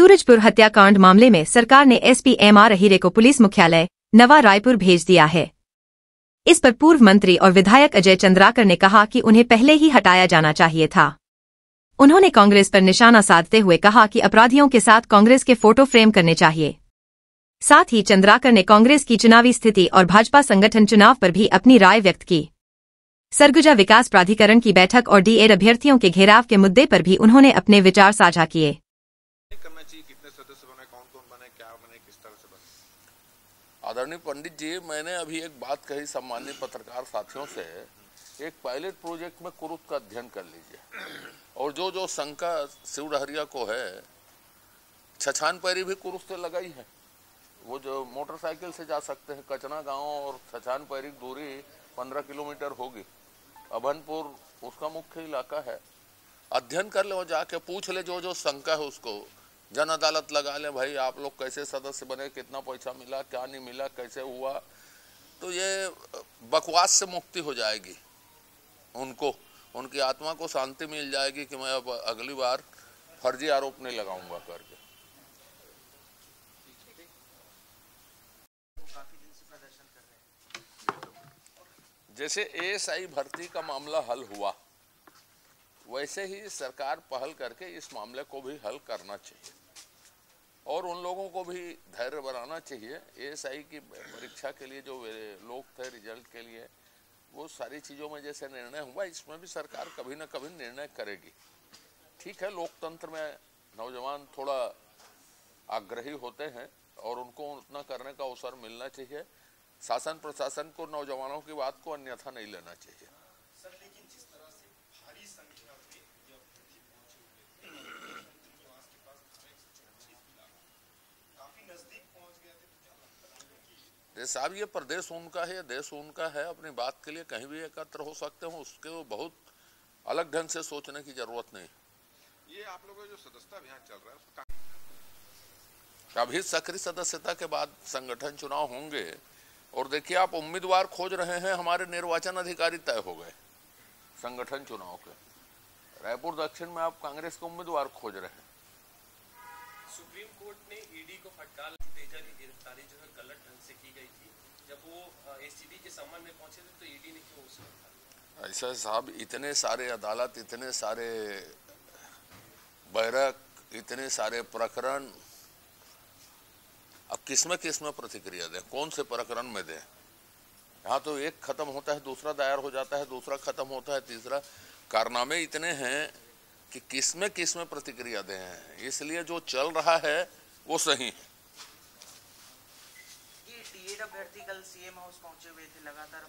सूरजपुर हत्याकांड मामले में सरकार ने एसपी एम आर अहीरे को पुलिस मुख्यालय, नवा रायपुर भेज दिया है। इस पर पूर्व मंत्री और विधायक अजय चंद्राकर ने कहा कि उन्हें पहले ही हटाया जाना चाहिए था। उन्होंने कांग्रेस पर निशाना साधते हुए कहा कि अपराधियों के साथ कांग्रेस के फ़ोटो फ्रेम करने चाहिए। साथ ही चंद्राकर ने कांग्रेस की चुनावी स्थिति और भाजपा संगठन चुनाव पर भी अपनी राय व्यक्त की। सरगुजा विकास प्राधिकरण की बैठक और डीएड अभ्यर्थियों के घेराव के मुद्दे पर भी उन्होंने अपने विचार साझा किए करना चाहिए कितने सदस्य बने कौन कौन बने क्या बने किस तरह से बने आदरणीय पंडित जी, मैंने अभी एक बात कही सम्मानित पत्रकार साथियों से। एक पायलट प्रोजेक्ट में कुरुत का अध्ययन कर लीजिए। और जो जो शंका शिव डहरिया को है, छछान पैरी भी कुरुत से लगाई है। वो जो मोटरसाइकिल से जा सकते हैं, कचना गाँव और छछान पैरी की दूरी पंद्रह किलोमीटर होगी। अभनपुर उसका मुख्य इलाका है। अध्ययन कर ले वो जाके पूछ ले जो जो शंका है उसको। जन अदालत लगा ले, भाई, आप लोग कैसे सदस्य बने? कितना पैसा मिला? क्या नहीं मिला? कैसे हुआ? तो ये बकवास से मुक्ति हो जाएगी उनको। उनकी आत्मा को शांति मिल जाएगी कि मैं अब अगली बार फर्जी आरोप नहीं लगाऊँगा करके। जैसे एएसआई भर्ती का मामला हल हुआ। वैसे ही सरकार पहल करके इस मामले को भी हल करना चाहिए। और उन लोगों को भी धैर्य बनाना चाहिए। एएसआई की परीक्षा के लिए जो लोग थे रिज़ल्ट के लिए, वो सारी चीज़ों में जैसे निर्णय हुआ, इसमें भी सरकार कभी ना कभी निर्णय करेगी। ठीक है, लोकतंत्र में नौजवान थोड़ा आग्रही होते हैं और उनको उतना करने का अवसर मिलना चाहिए। शासन प्रशासन को, नौजवानों की बात को अन्यथा नहीं लेना चाहिए सर लेकिन जिस तरह से भारी संख्या में जो अभ्यर्थी पहुँचे हुए थे उनके निवास के पास धारा एक सौ चौवालीस भी लागू काफ़ी नज़दीक पहुँच गए थे तो क्या लगता है कि ये साहब ये प्रदेश उनका है देश उनका है अपनी बात के लिए कहीं भी एकत्र हो सकते हो उसके वो बहुत अलग ढंग से सोचने की ज़रूरत नहीं। ये आप लोगों का जो सदस्यता अभियान चल रहा है उसका अभी सक्रिय सदस्यता के बाद संगठन चुनाव होंगे और देखिए आप उम्मीदवार खोज रहे हैं हमारे निर्वाचन अधिकारी तय हो गए संगठन चुनाव के। रायपुर दक्षिण में आप कांग्रेस के उम्मीदवार खोज रहे हैं। सुप्रीम कोर्ट ने ईडी को फटकार तेजा की गिरफ्तारी जो है गलत ढंग से की गई थी। जब वो एसीबी के संबंध में पहुँचे थे तो ईडी ने क्यों उसे फटकार दिया? ऐसा साहब, इतने सारे अदालत, इतने सारे बैरक, इतने सारे प्रकरण, अब किसमें किसमें प्रतिक्रिया दें? कौन से प्रकरण में दें? यहाँ तो एक खत्म होता है, दूसरा दायर हो जाता है, दूसरा खत्म होता है, तीसरा कारनामे इतने हैं कि किसमें किसमें प्रतिक्रिया दें? इसलिए जो चल रहा है, वो सही है। अभ्यर्थी कल सीएम हाउस पहुँचे हुए थे लगातार।